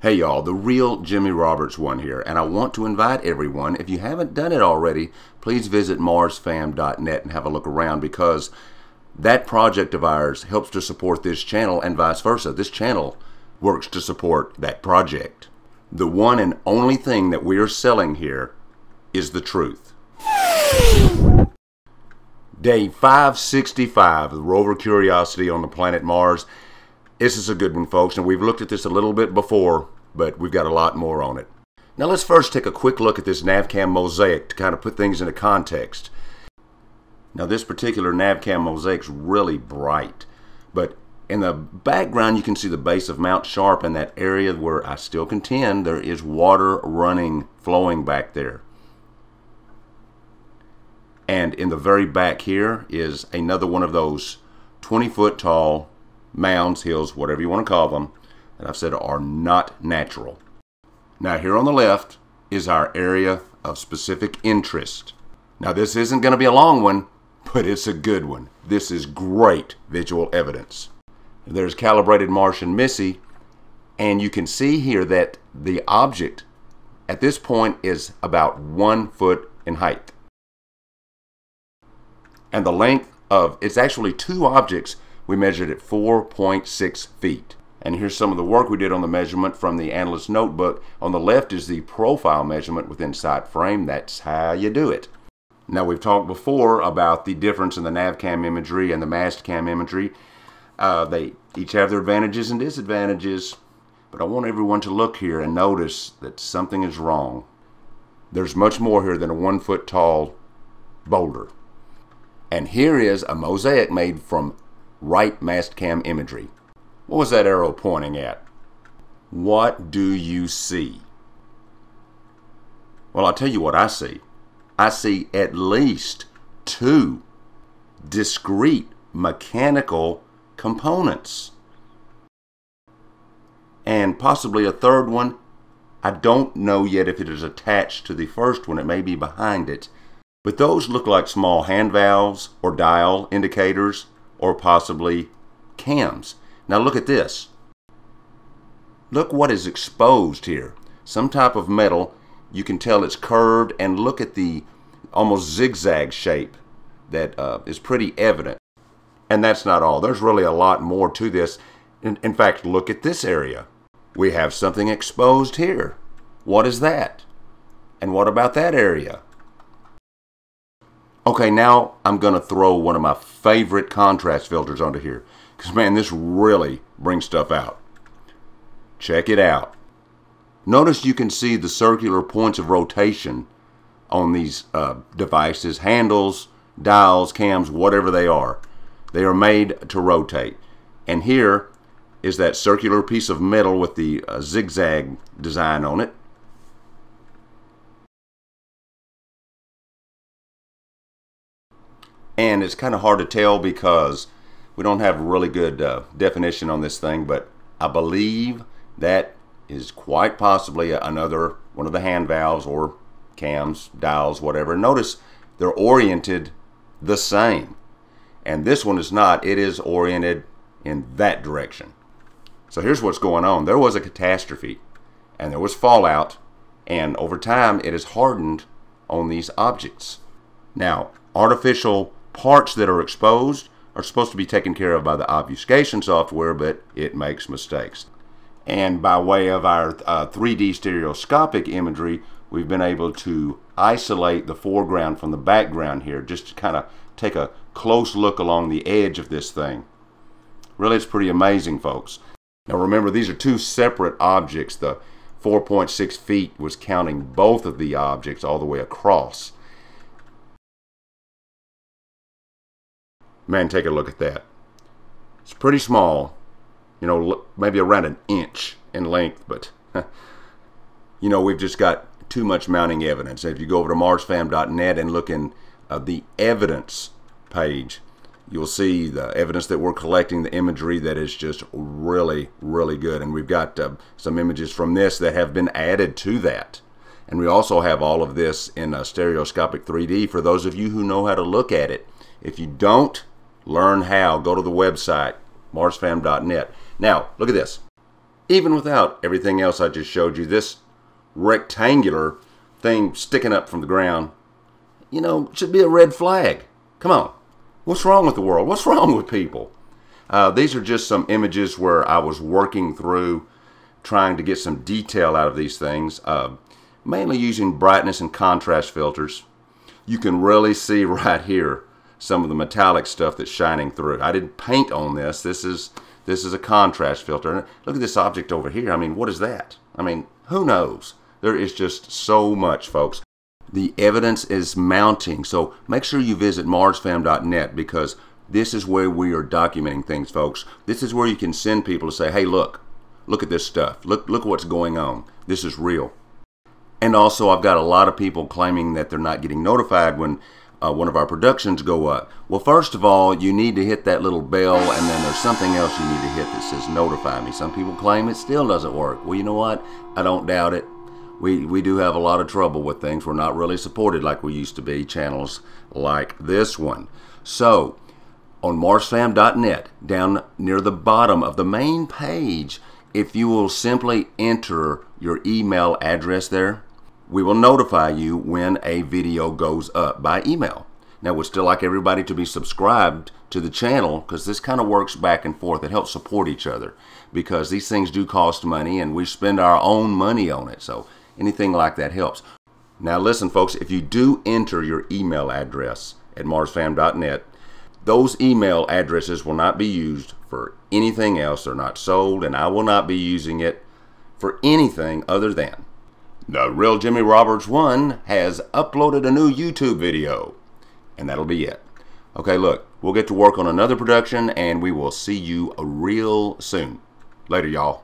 Hey y'all, the real Jimmy Roberts one here, and I want to invite everyone, if you haven't done it already, please visit marsfam.net and have a look around because that project of ours helps to support this channel and vice versa. This channel works to support that project. The one and only thing that we are selling here is the truth. Day 565 of the rover Curiosity on the planet Mars. This is a good one, folks, and we've looked at this a little bit before, but we've got a lot more on it. Now let's first take a quick look at this NavCam mosaic to kind of put things into context. Now this particular NavCam mosaic's really bright, but in the background you can see the base of Mount Sharp and that area where I still contend there is water running, flowing back there. And in the very back here is another one of those 20 foot tall mounds, hills, whatever you want to call them, that I've said are not natural. Now here on the left is our area of specific interest. Now this isn't going to be a long one, but it's a good one. This is great visual evidence. There's calibrated Martian Missy, and you can see here that the object at this point is about one foot in height. And the length of, it's actually two objects we measured at 4.6 feet. And here's some of the work we did on the measurement from the analyst notebook. On the left is the profile measurement within sight frame. That's how you do it. Now we've talked before about the difference in the NavCam imagery and the MastCam imagery. Uh, they each have their advantages and disadvantages, but I want everyone to look here and notice that something is wrong. There's much more here than a one foot tall boulder. And here is a mosaic made from right mastcam imagery. What was that arrow pointing at? What do you see? Well, I'll tell you what I see. I see at least two discrete mechanical components. And possibly a third one. I don't know yet if it is attached to the first one. It may be behind it. But those look like small hand valves or dial indicators or possibly cams. Now look at this. Look what is exposed here. Some type of metal. You can tell it's curved and look at the almost zigzag shape that uh, is pretty evident. And that's not all. There's really a lot more to this. In, in fact, look at this area. We have something exposed here. What is that? And what about that area? Okay, now I'm going to throw one of my favorite contrast filters onto here. Because, man, this really brings stuff out. Check it out. Notice you can see the circular points of rotation on these uh, devices, handles, dials, cams, whatever they are. They are made to rotate. And here is that circular piece of metal with the uh, zigzag design on it. And it's kind of hard to tell because we don't have a really good uh, definition on this thing but I believe that is quite possibly another one of the hand valves or cams dials whatever. Notice they're oriented the same. And this one is not. It is oriented in that direction. So here's what's going on. There was a catastrophe and there was fallout and over time it has hardened on these objects. Now artificial parts that are exposed are supposed to be taken care of by the obfuscation software, but it makes mistakes. And by way of our uh, 3D stereoscopic imagery, we've been able to isolate the foreground from the background here, just to kind of take a close look along the edge of this thing. Really, it's pretty amazing, folks. Now remember, these are two separate objects. The 4.6 feet was counting both of the objects all the way across. Man, take a look at that. It's pretty small, you know, maybe around an inch in length, but you know, we've just got too much mounting evidence. If you go over to marsfam.net and look in uh, the evidence page, you'll see the evidence that we're collecting, the imagery that is just really, really good. And we've got uh, some images from this that have been added to that. And we also have all of this in a stereoscopic 3D for those of you who know how to look at it. If you don't, learn how, go to the website, marsfam.net. Now, look at this. even without everything else I just showed you, this rectangular thing sticking up from the ground, you know, should be a red flag. Come on. What's wrong with the world? What's wrong with people? Uh, these are just some images where I was working through trying to get some detail out of these things, uh, mainly using brightness and contrast filters. You can really see right here some of the metallic stuff that's shining through. I didn't paint on this. This is this is a contrast filter. And Look at this object over here. I mean, what is that? I mean, who knows? There is just so much, folks. The evidence is mounting. So make sure you visit marsfam.net because this is where we are documenting things, folks. This is where you can send people to say, hey, look, look at this stuff. Look, look what's going on. This is real. And also, I've got a lot of people claiming that they're not getting notified when uh, one of our productions go up. Well, first of all, you need to hit that little bell, and then there's something else you need to hit that says notify me. Some people claim it still doesn't work. Well, you know what? I don't doubt it. We, we do have a lot of trouble with things. We're not really supported like we used to be, channels like this one. So, on marsfam.net, down near the bottom of the main page, if you will simply enter your email address there, we will notify you when a video goes up by email. Now, we'd still like everybody to be subscribed to the channel because this kind of works back and forth. It helps support each other because these things do cost money and we spend our own money on it. So anything like that helps. Now, listen, folks, if you do enter your email address at marsfam.net, those email addresses will not be used for anything else. They're not sold, and I will not be using it for anything other than the real Jimmy Roberts 1 has uploaded a new YouTube video. And that'll be it. Okay, look, we'll get to work on another production and we will see you real soon. Later, y'all.